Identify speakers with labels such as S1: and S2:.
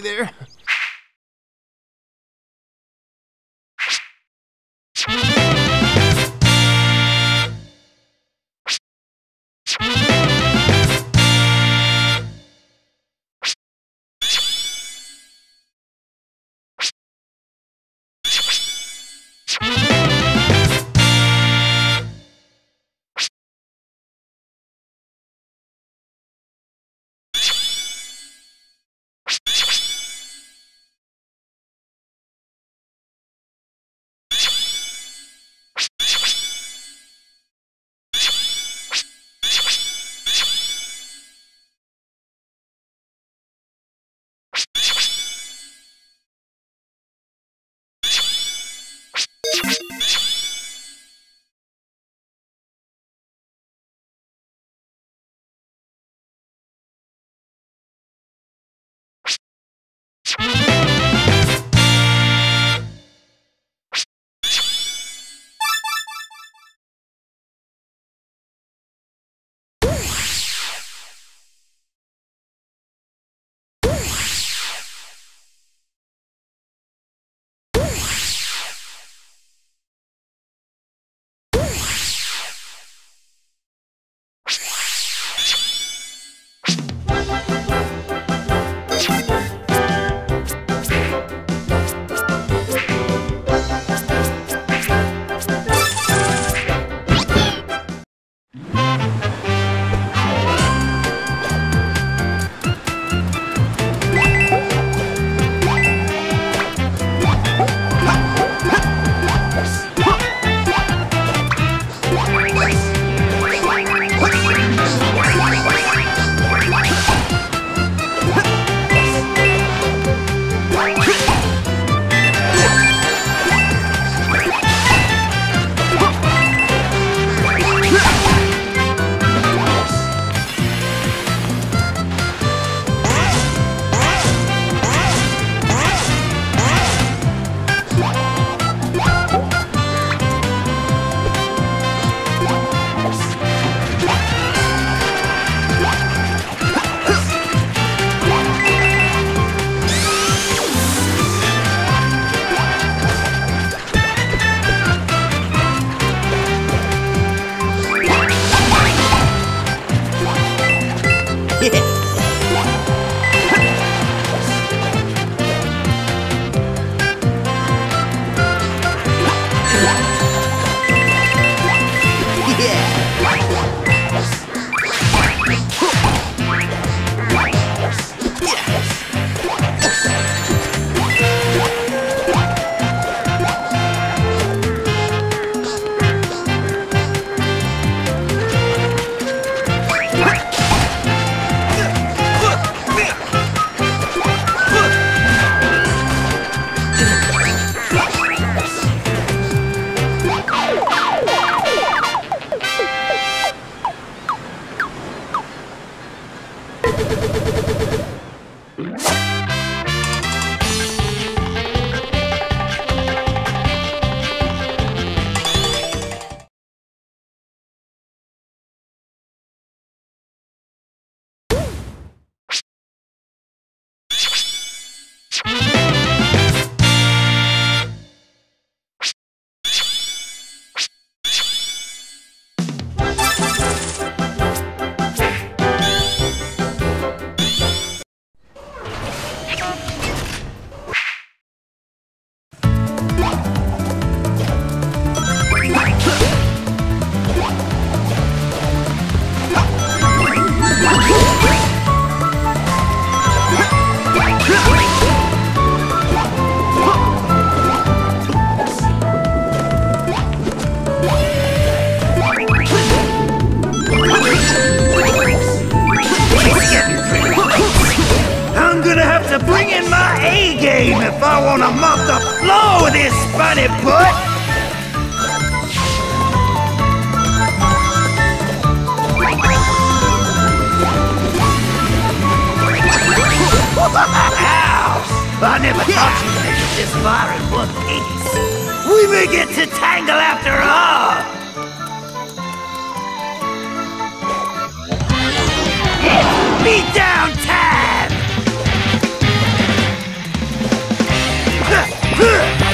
S1: Easy there.
S2: I'm I wanna mop the floor with this funny butt. I never thought you'd make it this far in one piece. We may get to tangle after all. Beat down time! Huh!